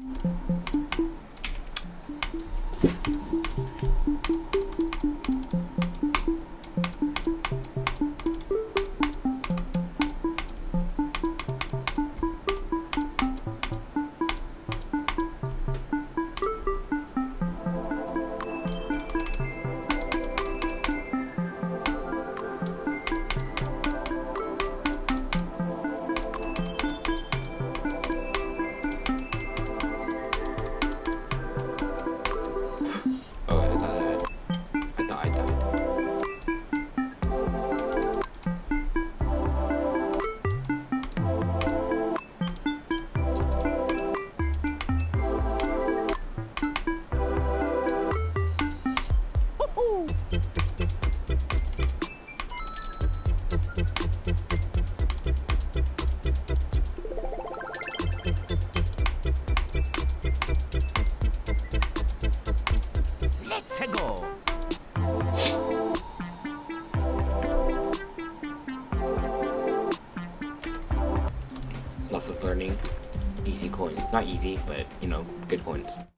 Oh, I thought I, I thought I died. Let's go. Lots of learning. Easy coins. Not easy, but you know, good coins.